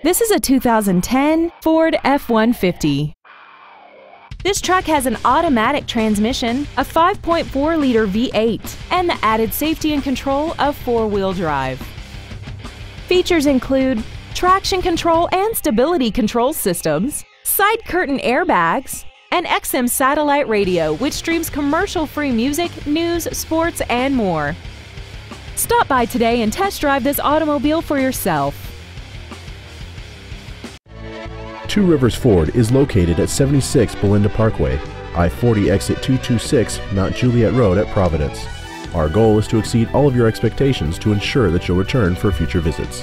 This is a 2010 Ford F-150. This truck has an automatic transmission, a 5.4-liter V8, and the added safety and control of four-wheel drive. Features include traction control and stability control systems, side curtain airbags, an XM satellite radio which streams commercial-free music, news, sports, and more. Stop by today and test drive this automobile for yourself. Two Rivers Ford is located at 76 Belinda Parkway, I-40 exit 226, Mount Juliet Road at Providence. Our goal is to exceed all of your expectations to ensure that you'll return for future visits.